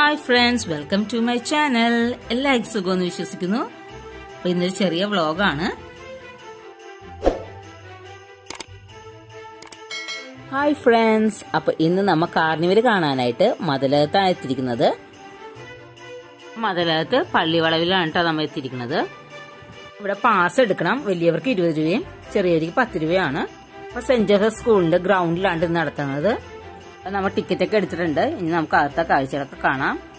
Hi friends welcome to my channel. എല്ലാവർക്കും സുഖമെന്ന് വിശ്വസിക്കുന്നു. അപ്പൊ ഇന്നൊരു ചെറിയ വ്ളോഗാണ്. ഹായ് ഫ്രണ്ട്സ് അപ്പൊ ഇന്ന് നമ്മ കാർണിവൽ കാണാനായിട്ട് മതിലകത്താണ് എത്തിയിരിക്കുന്നത്. മതിലകത്ത് പള്ളിവളവിലാണ് കേട്ടോ നമ്മൾ എത്തിയിരിക്കുന്നത്. ഇവിടെ പാസ് എടുക്കണം വലിയവർക്ക് ഇരുപത് രൂപയും ചെറിയവർക്ക് പത്ത് രൂപയാണ് അപ്പൊ സെന്റ് ജോസഫ് സ്കൂളിന്റെ ഗ്രൗണ്ടിലാണ് നടത്തുന്നത്. നമ്മൾ ടിക്കറ്റ് ഒക്കെ എടുത്തിട്ടുണ്ട്. ഇനി നമുക്ക് അകത്തെ കാഴ്ചകളൊക്കെ കാണാം.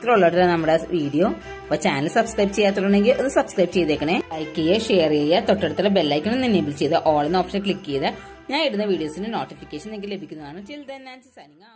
ഇത്ര ഉള്ളവരുടെ നമ്മുടെ വീഡിയോ. അപ്പൊ ചാനൽ സബ്സ്ക്രൈബ് ചെയ്യാത്തുണ്ടെങ്കിൽ ഒന്ന് സബ്സ്ക്രൈബ് ചെയ്തേക്കണേ. ലൈക്ക് ചെയ്യുക ഷെയർ ചെയ്യുക തൊട്ടടുത്തുള്ള ബെല്ലൈക്കൺ ഒന്ന് എനേബിൾ ചെയ്ത് ഓൾ എന്ന ഓപ്ഷൻ ക്ലിക്ക് ചെയ്ത് ഞാൻ ഇടുന്ന വീഡിയോസിന്റെ നോട്ടിഫിക്കേഷൻ നിങ്ങൾക്ക് ലഭിക്കുന്നതാണ്. Till then signing